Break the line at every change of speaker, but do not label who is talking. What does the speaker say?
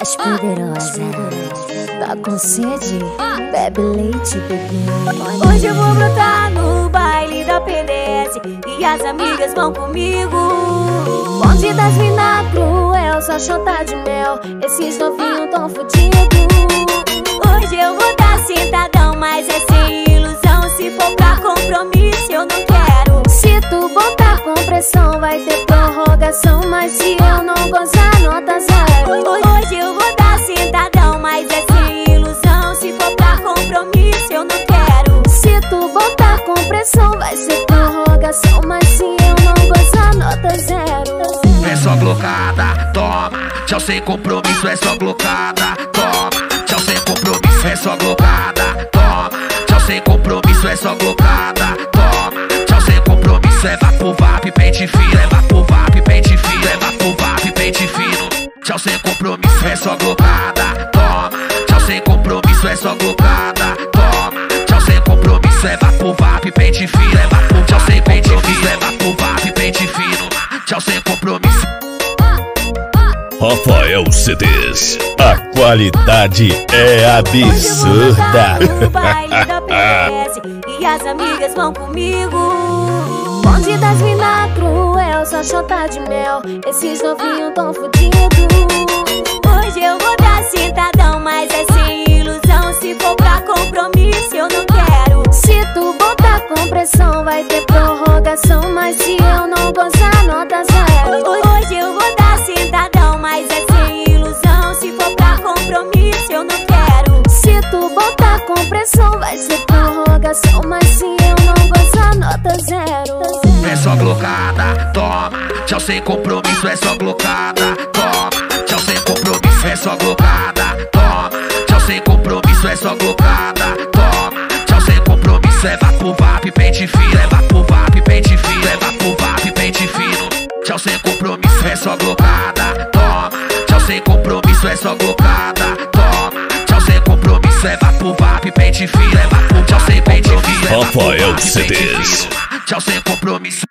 As poderosas, tá com sede? Bebe leite, bebê.
Hoje eu vou brotar no baile da PDS E as amigas vão comigo Bonde das mina cruel, só chota de mel Esses novinhos tão fudidos Hoje eu vou dar sentadão, mas é sem ilusão Se for pra compromisso eu não quero
Se tu botar com pressão vai ter prorrogação Mas se eu não gozar, nota
compromisso eu não quero.
Se tu botar com pressão vai ser prorrogação Mas se eu não gozar, nota zero.
É só glocada, toma. Tchau sem compromisso, é só glocada, toma. Tchau sem compromisso, é só glocada, toma. Tchau sem compromisso, é só glocada, toma. Tchau sem compromisso, vá pro VAP, pente fino. Vá pro VAP, pente fino, vá pro VAP, pente fino. Tchau sem compromisso, é só glocada, toma. Tchau sem compromisso, é só glocada, pro VAP, pente fino É vá pro tchau sem compromisso, é vá pro VAP, pente fino Tchau sem compromisso
Rafael CDs. A qualidade é
Hoje eu vou
absurda.
PDS E as amigas vão comigo
Bonde das mina cruel, só chota de mel Esses novinhos tão fudidos
Hoje eu vou dar sentadão, mas é sem ilusão Se for pra compromisso eu não
botar com pressão vai ter prorrogação Mas se eu não gozar, nota zero.
Hoje eu vou dar sentadão, mas é sem ilusão. Se for pra compromisso eu não quero.
Se tu botar com pressão vai ser prorrogação Mas se eu não gozar, nota zero.
É só glocada, toma. Tchau sem compromisso, é só glocada, toma. Tchau sem compromisso, é só glocada, toma. Tchau sem compromisso, é só glocada, pro VAP, pente fino vá pro VAP, pente fino, vá pro VAP, pente fino. Tchau sem compromisso, é só glocada, toma. Tchau sem compromisso, é só glocada, toma. Tchau sem compromisso, vá pro VAP, pente fino vá pro tchau sem pente fino
Rafael CDs.
Tchau sem compromisso